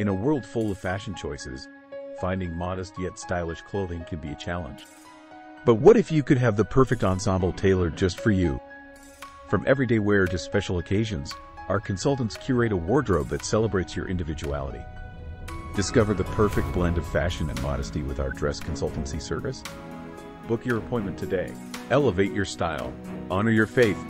In a world full of fashion choices, finding modest yet stylish clothing can be a challenge. But what if you could have the perfect ensemble tailored just for you? From everyday wear to special occasions, our consultants curate a wardrobe that celebrates your individuality. Discover the perfect blend of fashion and modesty with our dress consultancy service. Book your appointment today. Elevate your style. Honor your faith